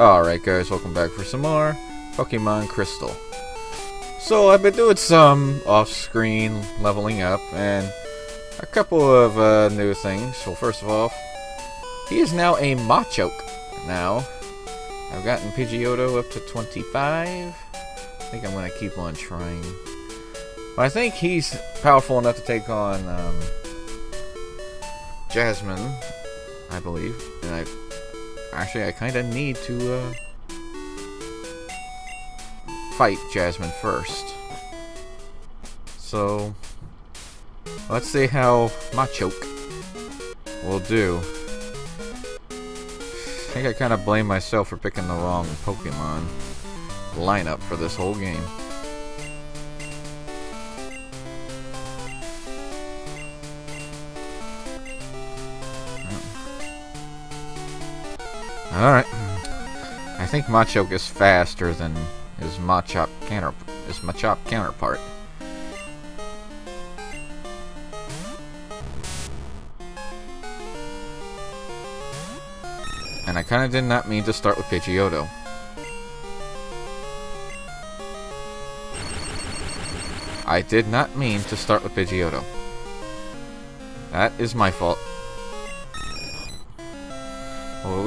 Alright guys, welcome back for some more Pokemon Crystal. So I've been doing some off-screen leveling up and a couple of uh, new things. So first of all, he is now a Machoke now. I've gotten Pidgeotto up to 25. I think I'm going to keep on trying. But I think he's powerful enough to take on um, Jasmine, I believe. And I Actually, I kind of need to uh, fight Jasmine first. So, let's see how Machoke will do. I think I kind of blame myself for picking the wrong Pokemon lineup for this whole game. Alright. I think Machoke is faster than his Machop counter his Machop counterpart. And I kinda did not mean to start with Pidgeotto. I did not mean to start with Pidgeotto. That is my fault.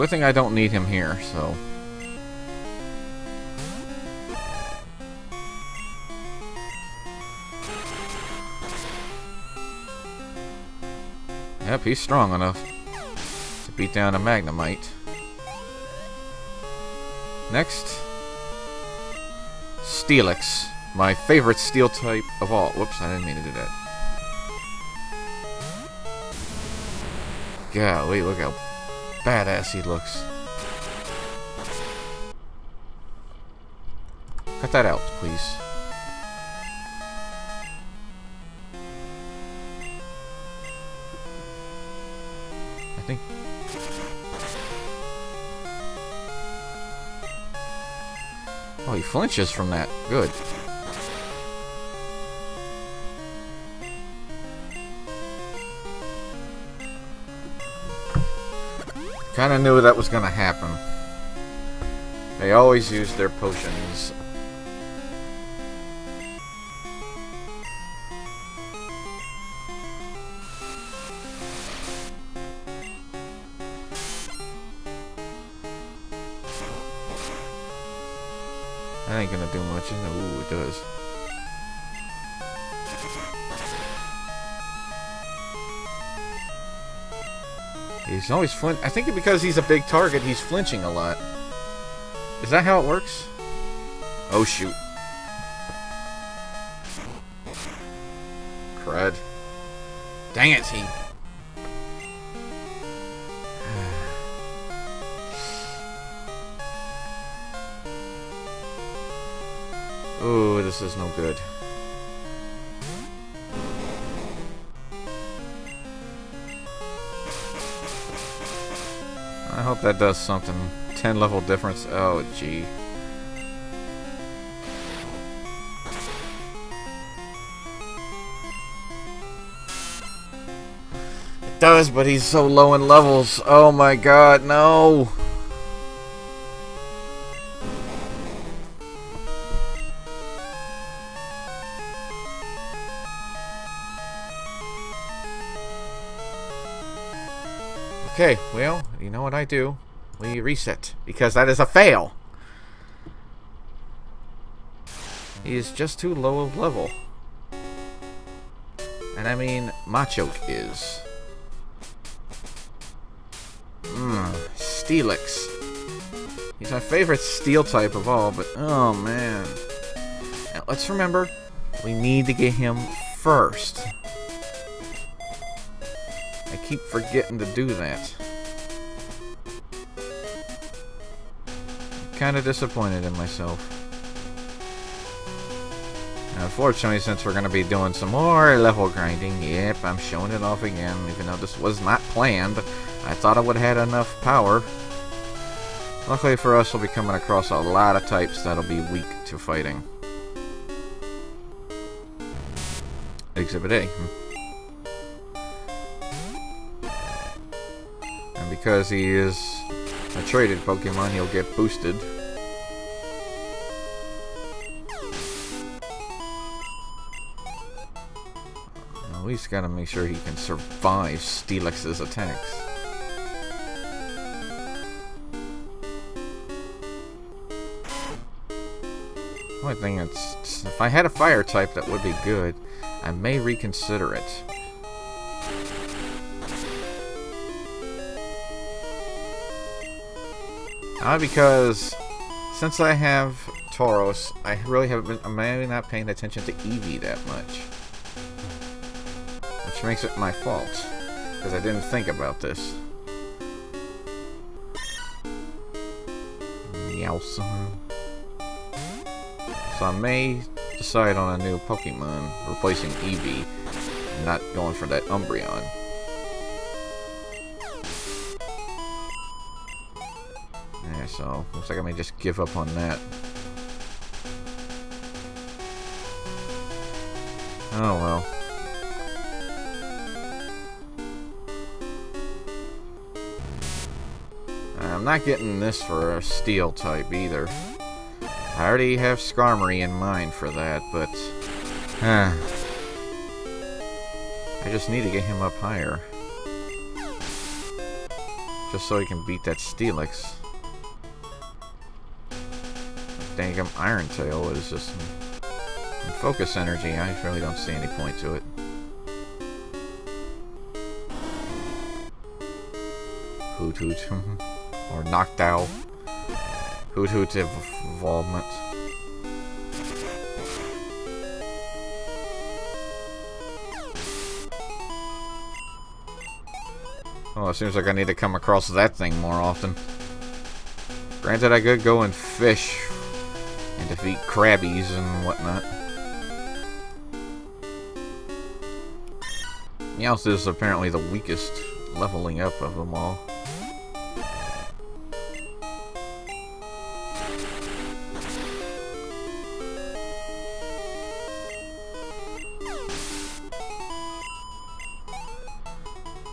Good thing I don't need him here, so... Yep, he's strong enough to beat down a Magnemite. Next, Steelix, my favorite steel type of all. Whoops, I didn't mean to do that. Golly, look how badass he looks. Cut that out, please. I think... Oh, he flinches from that. Good. Kinda knew that was gonna happen. They always use their potions. That ain't gonna do much. Ooh, it does. He's always flin- I think because he's a big target, he's flinching a lot. Is that how it works? Oh, shoot. Crud. Dang it, he... Ooh, this is no good. I hope that does something. 10 level difference. Oh, gee. It does, but he's so low in levels. Oh my god, no! Okay, well, know what I do? We reset, because that is a fail. He is just too low of level. And I mean, Machoke is. Mmm, Steelix. He's my favorite steel type of all, but oh man. Now let's remember, we need to get him first. I keep forgetting to do that. Kind of disappointed in myself. Unfortunately, since we're going to be doing some more level grinding, yep, I'm showing it off again, even though this was not planned. I thought I would have had enough power. Luckily for us, we'll be coming across a lot of types that'll be weak to fighting. Exhibit A. Hmm. And because he is a traded Pokemon, he'll get boosted. At least gotta make sure he can survive Steelix's attacks. Only thing it's if I had a fire type that would be good, I may reconsider it. Uh, because since I have Tauros, I really haven't been, I'm maybe not paying attention to Eevee that much. Which makes it my fault. Because I didn't think about this. Meowth. So I may decide on a new Pokemon, replacing Eevee, not going for that Umbreon. So looks like I may just give up on that. Oh well. I'm not getting this for a steel type either. I already have Skarmory in mind for that, but... Uh, I just need to get him up higher. Just so he can beat that Steelix. Dang him, Iron Tail is just... Focus energy, I really don't see any point to it. Hoothoot. or Noctowl. Hoothoot involvement. Well, it seems like I need to come across that thing more often. Granted, I could go and fish defeat Krabbys and whatnot. Meowth is apparently the weakest leveling up of them all.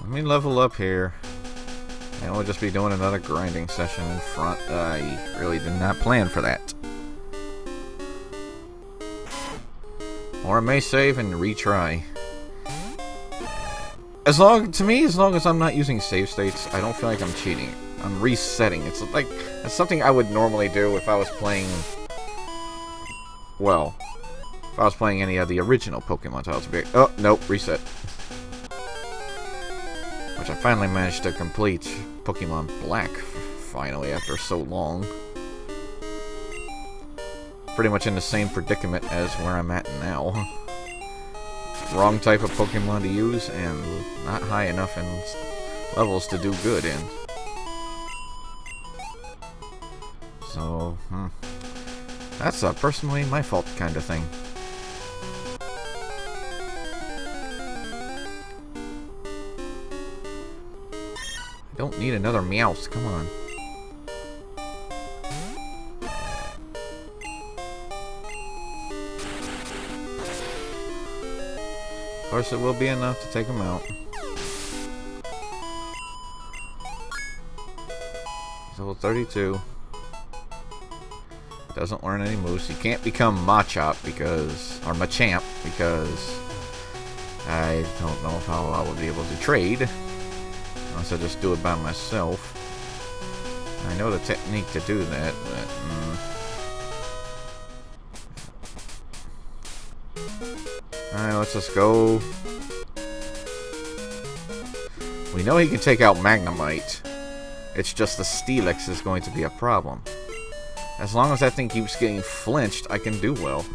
Let me level up here. And we'll just be doing another grinding session in front. I really did not plan for that. Or I may save and retry. As long, to me, as long as I'm not using save states, I don't feel like I'm cheating. I'm resetting. It's like, it's something I would normally do if I was playing, well, if I was playing any of the original Pokemon titles. Oh, nope, reset which I finally managed to complete Pokemon Black, finally, after so long. Pretty much in the same predicament as where I'm at now. Wrong type of Pokemon to use, and not high enough in levels to do good in. So, hmm. That's a personally my fault kind of thing. I don't need another Meowth, come on. Of course, it will be enough to take him out. He's level 32. Doesn't learn any moves. He can't become Machop because, or Machamp because I don't know how I will be able to trade. Unless I just do it by myself. I know the technique to do that, but... Mm. Alright, let's just go. We know he can take out Magnemite. It's just the Steelix is going to be a problem. As long as that thing keeps getting flinched, I can do well.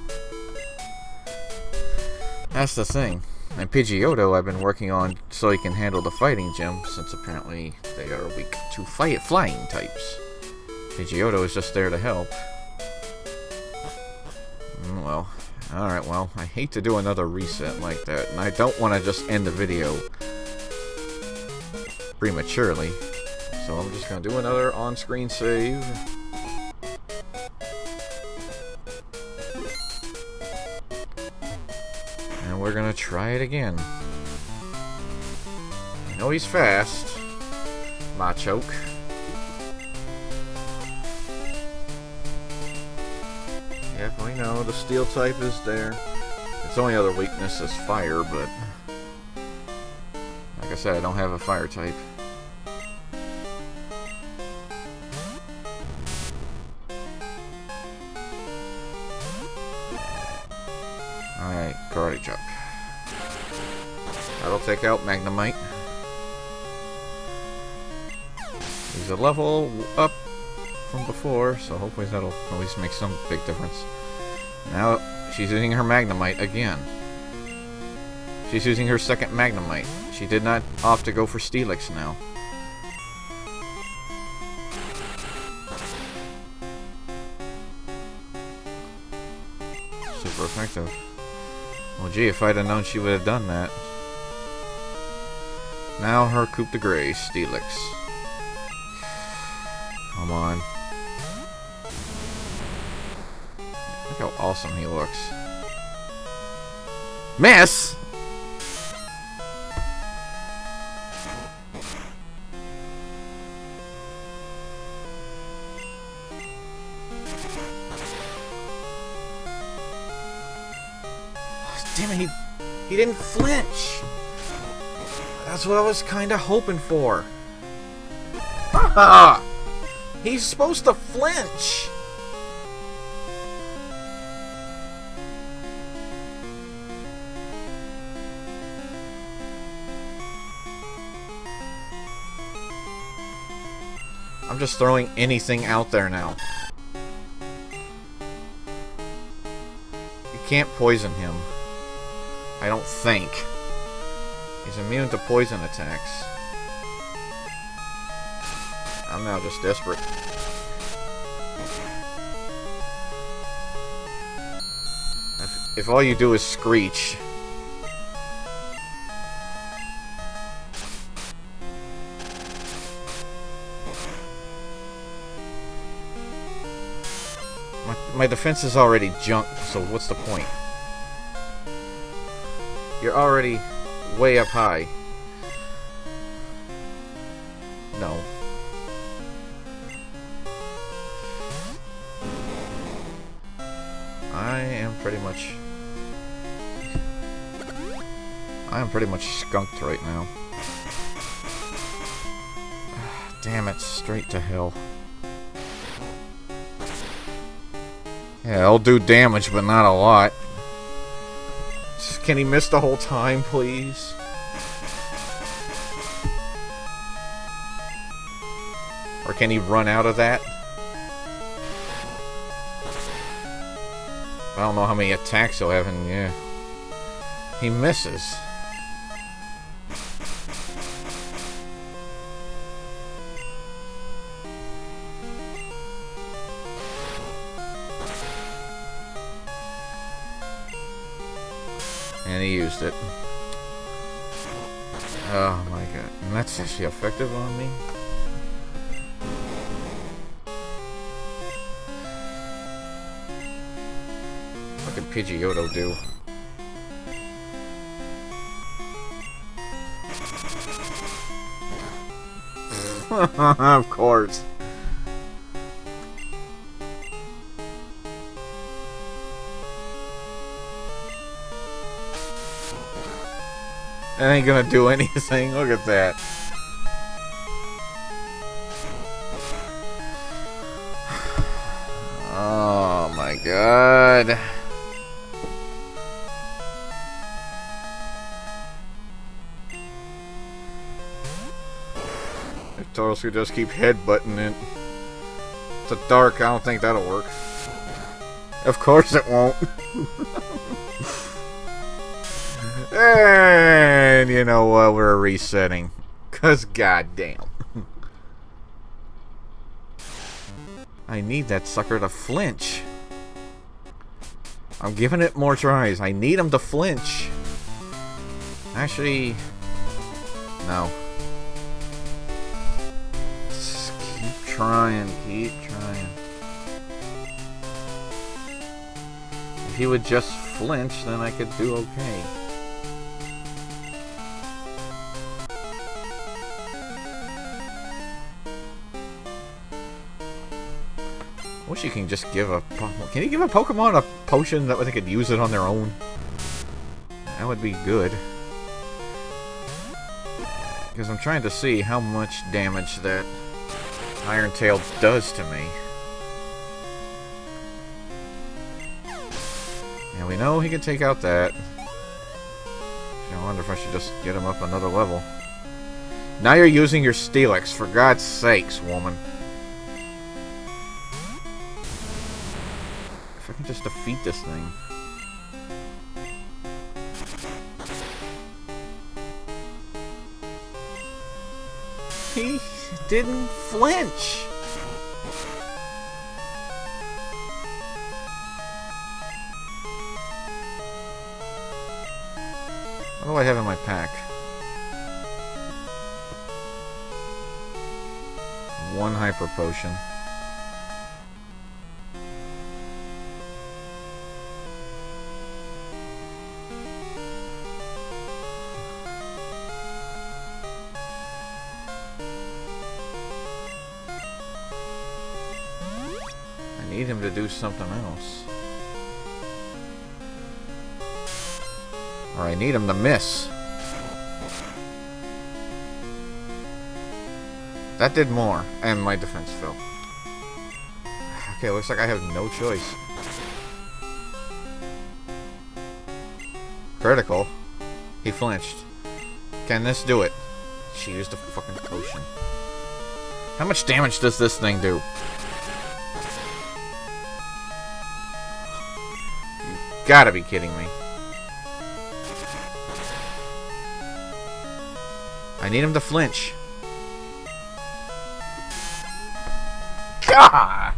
That's the thing. And Pidgeotto I've been working on so he can handle the fighting gym, since apparently they are weak to fight flying types. Pidgeotto is just there to help. Mm, well, alright, well, I hate to do another reset like that, and I don't want to just end the video prematurely. So I'm just going to do another on-screen save. And we're gonna try it again. I know he's fast. Machoke. We know the steel type is there. Its only other weakness is fire, but... Like I said, I don't have a fire type. Alright, karate chop. That'll take out Magnemite. He's a level up from before, so hopefully that'll at least make some big difference. Now she's using her Magnemite again. She's using her second Magnemite. She did not opt to go for Steelix now. Super effective. Well, gee, if I'd have known she would have done that. Now her Coup de Grace, Steelix. Come on. Look how awesome he looks. Miss! Oh, damn it, he, he didn't flinch! That's what I was kinda hoping for. Haha! He's supposed to flinch! I'm just throwing anything out there now. You can't poison him. I don't think. He's immune to poison attacks. I'm now just desperate. If, if all you do is screech... My, defense is already junk, so what's the point? You're already way up high. No. I am pretty much... I am pretty much skunked right now. Damn it, straight to hell. Yeah, I'll do damage, but not a lot. Can he miss the whole time, please? Or can he run out of that? I don't know how many attacks he'll have and yeah. He misses. Used it. Oh my god. And that's actually effective on me? What did Pidgeotto do? of course. It ain't gonna do anything. Look at that. Oh my god. If Tauros could just keep headbutting it. It's a dark, I don't think that'll work. Of course it won't. And you know what? We're resetting. Because goddamn. I need that sucker to flinch. I'm giving it more tries. I need him to flinch. Actually, no. Just keep trying, keep trying. If he would just flinch, then I could do okay. You can just give a... Can you give a Pokemon a potion that way they could use it on their own? That would be good. Because I'm trying to see how much damage that Iron Tail does to me. And we know he can take out that. I wonder if I should just get him up another level. Now you're using your Steelix, for God's sakes, woman. Just defeat this thing. He didn't flinch. What do I have in my pack? One hyper potion. Do something else. Or I need him to miss. That did more, and my defense fell. Okay, looks like I have no choice. Critical. He flinched. Can this do it? She used a fucking potion. How much damage does this thing do? Gotta be kidding me. I need him to flinch. God!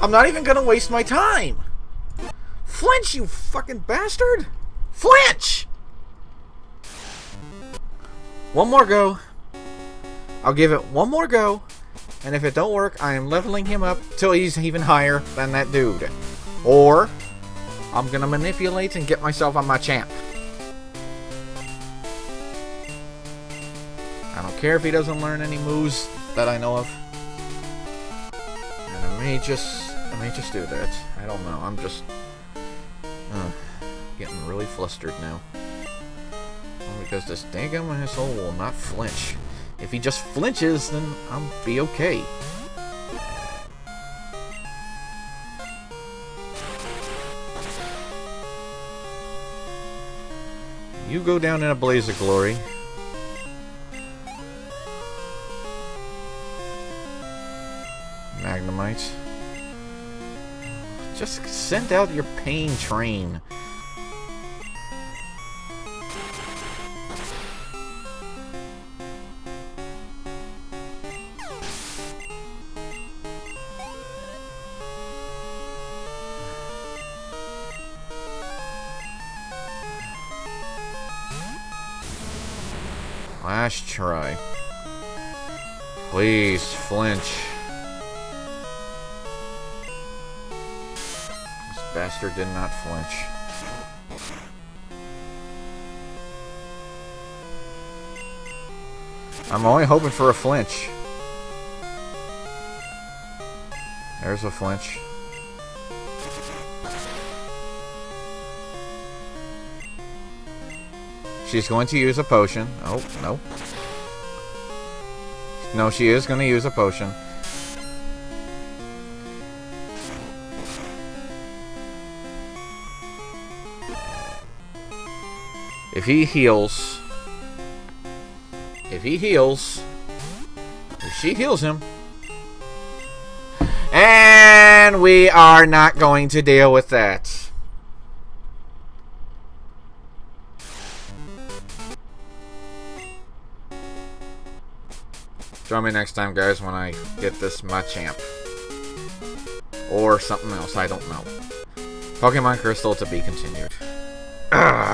I'm not even gonna waste my time! Flinch, you fucking bastard! Flinch! One more go. I'll give it one more go. And if it don't work, I am leveling him up till he's even higher than that dude. Or, I'm gonna manipulate and get myself on Machamp. I don't care if he doesn't learn any moves that I know of. And I may just, I may just do that. I don't know. I'm just uh, getting really flustered now. Because this daggum asshole will not flinch. If he just flinches, then I'll be okay. You go down in a blaze of glory. Magnemite. Just send out your pain train. Try. Please, flinch. This bastard did not flinch. I'm only hoping for a flinch. There's a flinch. She's going to use a potion. Oh, no. No, she is going to use a potion. If he heals... If he heals... If she heals him... And we are not going to deal with that. Join me next time, guys, when I get this Machamp. Or something else, I don't know. Pokemon Crystal to be continued. Ugh.